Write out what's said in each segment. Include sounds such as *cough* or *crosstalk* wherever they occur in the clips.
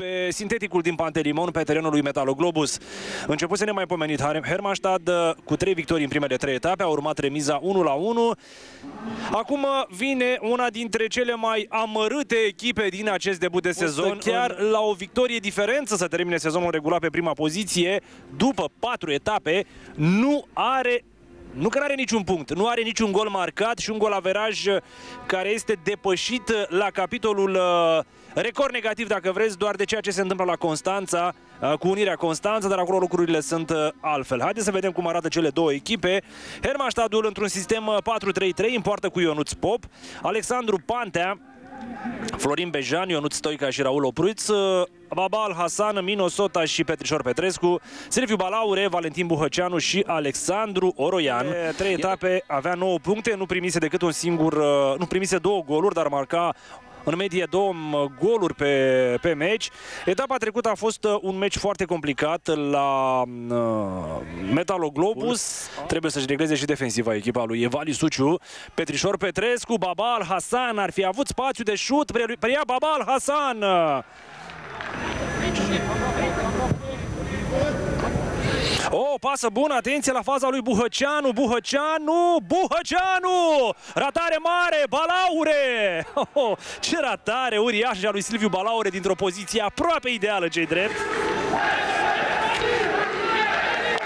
pe sinteticul din Pantelimon, pe terenul lui Metaloglobus. Începuse nemaipomenit Hermannstad uh, cu trei victorii în primele trei etape, a urmat remiza 1 la 1. Acum uh, vine una dintre cele mai amărâte echipe din acest debut de sezon, chiar la o victorie diferență să termine sezonul regulat pe prima poziție, după patru etape, nu are nu că are niciun punct, nu are niciun gol marcat și un gol averaj uh, care este depășit uh, la capitolul uh, record negativ, dacă vreți, doar de ceea ce se întâmplă la Constanța, cu unirea Constanța, dar acolo lucrurile sunt altfel. Haideți să vedem cum arată cele două echipe. Hermannstadtul într-un sistem 4-3-3 în poartă cu Ionuț Pop, Alexandru Pantea, Florin Bejan, Ionut Stoica și Raul Opruț, Babal Hasan, Mino Sota și Petrișor Petrescu, Silviu Balaure, Valentin Buhăceanu și Alexandru Oroian. E, trei etape, avea 9 puncte, nu primise decât un singur, uh, nu primise două goluri, dar marca în medie două goluri pe, pe meci. Etapa trecută a fost uh, un meci foarte complicat la uh, Metaloglobus. Trebuie să-și regleze și defensiva echipa lui Evali Suciu. Petrișor Petrescu, Babal Hasan ar fi avut spațiu de șut. Preia Babal Hasan. O, oh, pasă bună, atenție la faza lui Buhăceanu, Buhăceanu, Buhăceanu! Ratare mare, Balaure! Oh, oh, ce ratare uriașă a lui Silviu Balaure dintr-o poziție aproape ideală, cei drept.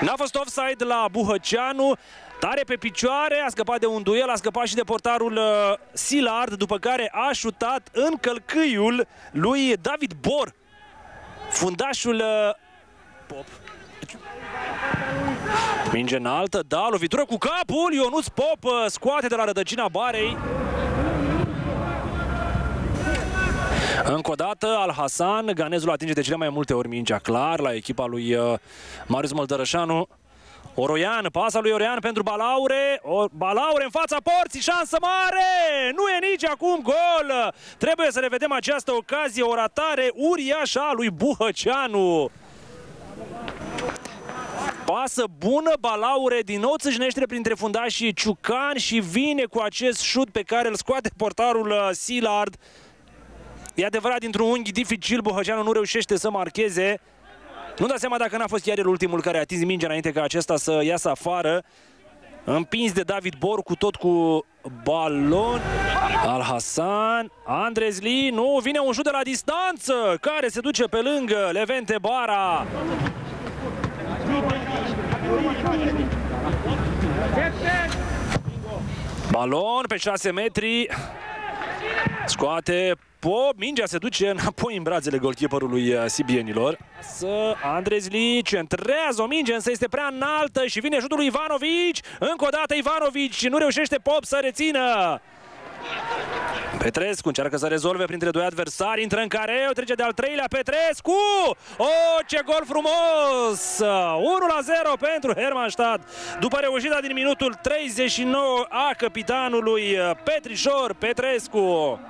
N-a fost offside la Buhăceanu, tare pe picioare, a scăpat de un duel, a scăpat și de portarul uh, Silard, după care a șutat în călcâiul lui David Bor, fundașul uh, Pop. Minge înaltă, da, lovitură cu capul, Ionuț Pop uh, scoate de la rădăcina barei. Încă o dată, Al Hasan, ganezul atinge de cele mai multe ori mingea clar la echipa lui uh, Marius Măldărășanu. Oroian, pasa lui Oroian pentru Balaure. O, Balaure în fața porții, șansă mare! Nu e nici acum gol! Trebuie să revedem această ocazie, o ratare uriașă a lui Buhăceanu. Pasă bună, Balaure din nou țâșnește printre fundașii Ciucan și vine cu acest șut pe care îl scoate portarul uh, Silard. E adevărat, dintr-un unghi dificil, Buhăceanu nu reușește să marcheze. Nu dați seama dacă n-a fost chiar el ultimul care a atins mingea înainte ca acesta să iasă afară. Împins de David Bor cu tot cu balon. Al Hassan, Andrezli, nu, vine un șut de la distanță care se duce pe lângă Levente Bara. Balon pe 6 metri. Scoate Pop, mingea se duce înapoi în brațele golkeeperului uh, sibienilor. Să Andrezli centrează o minge, însă este prea înaltă și vine șutul lui Ivanovici. Încă o dată Ivanovici nu reușește Pop să rețină. Petrescu încearcă să rezolve printre doi adversari, intră în careu, trece de-al treilea Petrescu! O, ce gol frumos! 1 la 0 pentru Hermannstadt, după reușita din minutul 39 a capitanului Petrișor Petrescu.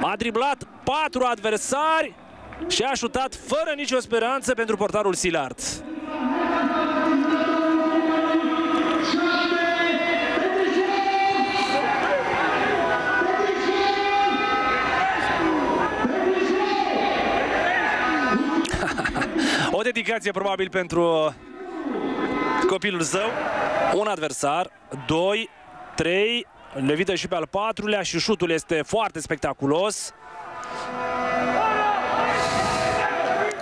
A driblat patru adversari și a șutat fără nicio speranță pentru portarul Silart. Dedicație probabil pentru copilul său. Un adversar, doi, trei, levită și pe al patrulea și șutul este foarte spectaculos.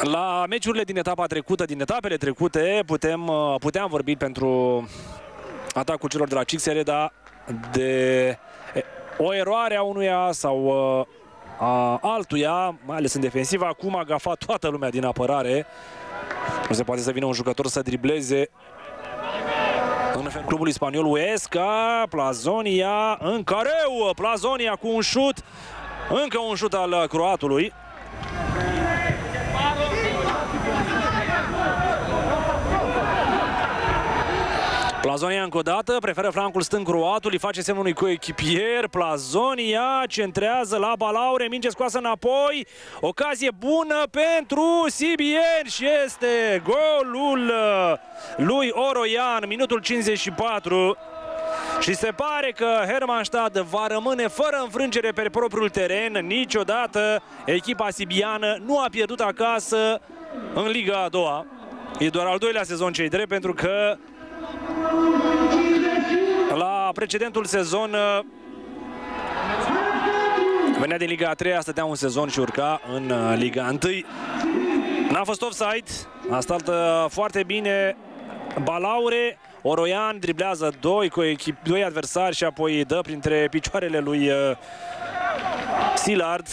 La meciurile din etapa trecută, din etapele trecute, putem, puteam vorbi pentru atacul celor de la CXR, dar de o eroare a unuia sau a altuia, mai ales în defensivă. Acum a gafat toată lumea din apărare. Nu se poate să vină un jucător să dribleze în clubul spaniol Uesca, Plazonia în careu, Plazonia cu un șut, încă un șut al croatului. Plazonia încă o dată, preferă flancul stâng croatul, îi face semnul unui coechipier. Plazonia centrează la Balaure, minge scoasă înapoi. Ocazie bună pentru Sibien și este golul lui Oroian, minutul 54. Și se pare că Hermannstad va rămâne fără înfrângere pe propriul teren. Niciodată echipa sibiană nu a pierdut acasă în Liga a doua. E doar al doilea sezon cei drept pentru că la precedentul sezon venea din Liga a 3 stătea un sezon și urca în Liga 1. N-a fost offside, a stat foarte bine Balaure, Oroian driblează doi, cu echip, doi adversari și apoi dă printre picioarele lui uh, Silard.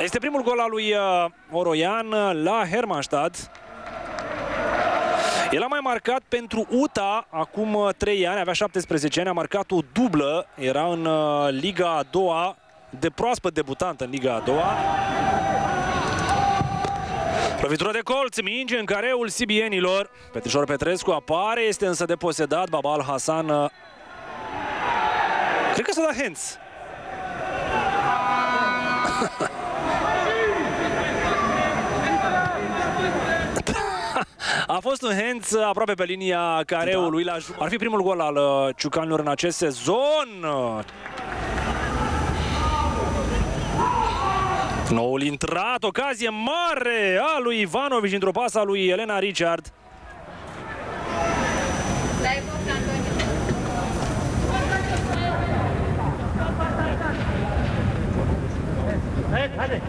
Este primul gol al lui uh, Oroian la Hermannstad. El a mai marcat pentru UTA acum 3 ani, avea 17 ani, a marcat o dublă, era în uh, Liga a doua, de proaspăt debutant în Liga a doua. Lovitură de colț, minge în careul sibienilor. Petrișor Petrescu apare, este însă deposedat. Babal Hasan uh, Cred că s-a dat hands. Fost un hands aproape pe linia careului. Da. Ar fi primul gol al uh, ciucanilor în acest sezon. Noul intrat, ocazie mare a lui Ivanovic într-o pasă a lui Elena Richard. Haide, haide!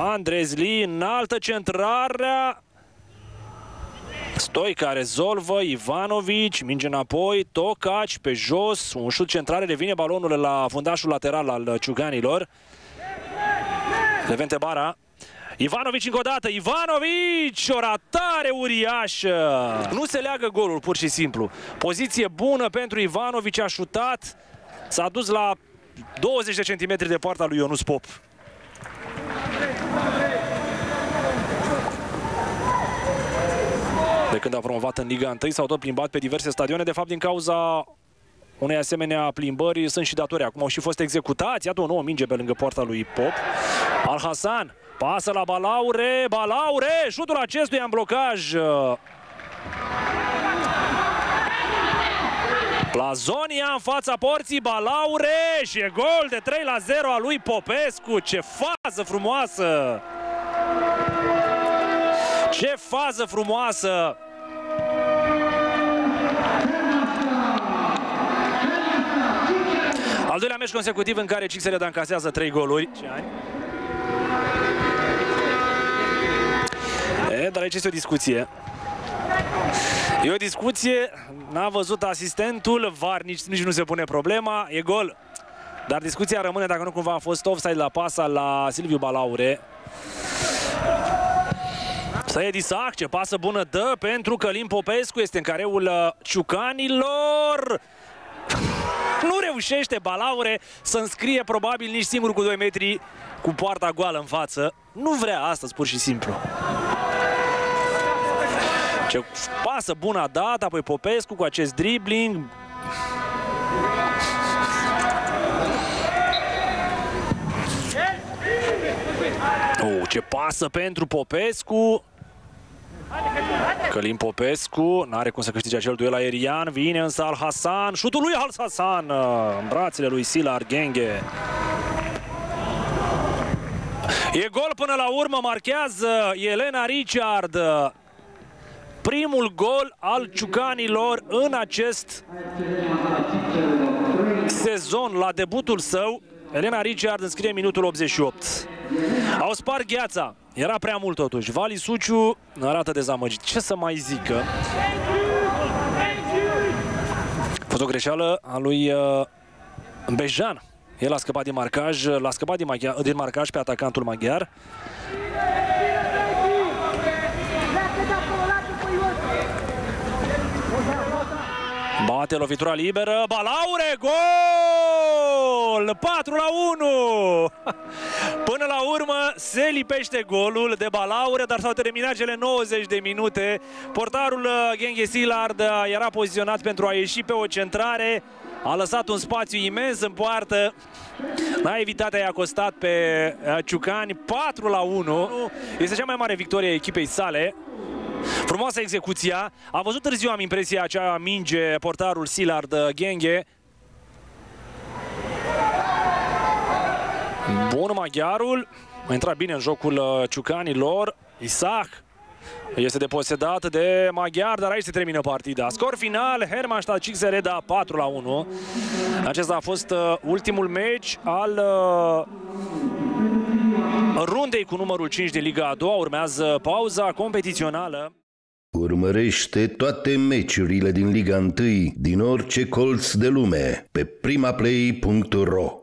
Andrezli, înaltă centrarea. Stoica rezolvă, Ivanovici, minge înapoi, Tocaci pe jos, un șut centrare, revine balonul la fundașul lateral al ciuganilor. Levente Bara, Ivanovici încă o dată, Ivanovici, o ratare uriașă. Nu se leagă golul, pur și simplu. Poziție bună pentru Ivanovici, a șutat, s-a dus la 20 de centimetri de poarta lui Ionus Pop. De când a promovat în Liga 1 s-au tot plimbat pe diverse stadioane, de fapt din cauza unei asemenea plimbări sunt și datori. Acum au și fost executați. Iată o nouă minge pe lângă poarta lui Pop. Al-Hassan pasă la Balaure, Balaure, șutul acestuia în blocaj. Plazonia în fața porții, Balaure și e gol de 3 la 0 a lui Popescu. Ce fază frumoasă! Ce fază frumoasă! Al doilea meci consecutiv în care Cixered încasează 3 goluri. Ce ani? E, dar aici este o discuție. E o discuție, n-a văzut asistentul, VAR nici, nici nu se pune problema, e gol. Dar discuția rămâne dacă nu cumva a fost offside la pasa la Silviu Balaure. Să e Disac, ce pasă bună dă pentru Călim Popescu, este în careul uh, ciucanilor. *laughs* nu reușește Balaure să înscrie probabil nici singur cu 2 metri cu poarta goală în față. Nu vrea astăzi, pur și simplu. Ce pasă bună a dat, apoi Popescu cu acest dribbling. Oh, ce pasă pentru Popescu. Călim Popescu, n-are cum să câștige acel duel aerian, vine însă Al Hasan, șutul lui Al Hasan în brațele lui Sila Arghenghe. E gol până la urmă, marchează Elena Richard. Primul gol al ciucanilor în acest sezon, la debutul său. Elena Richard înscrie minutul 88. Au spart gheața. Era prea mult totuși. Vali Suciu arată dezamăgit. Ce să mai zică? A fost o greșeală a lui uh, Bejan. El a scăpat din marcaj, l-a scăpat din, din marcaj pe atacantul maghiar. Bate lovitura liberă, Balaure, gol! 4 la 1! *laughs* Până la urmă se lipește golul de Balaure, dar s-au terminat cele 90 de minute. Portarul uh, Genghe Silard uh, era poziționat pentru a ieși pe o centrare. A lăsat un spațiu imens în poartă. N-a evitat, i-a costat pe uh, Ciucani 4 la 1. Este cea mai mare victorie a echipei sale. Frumoasă execuția. A văzut târziu, am impresia, acea minge portarul Silard Genghe. Bun maghiarul. A intrat bine în jocul uh, ciucanilor. Isaac este deposedat de maghiar, dar aici se termină partida. Scor final, Hermannstadt Cixereda 4 la 1. Acesta a fost uh, ultimul meci al uh, rundei cu numărul 5 de Liga a doua. Urmează pauza competițională. Urmărește toate meciurile din Liga 1 din orice colț de lume pe primaplay.ro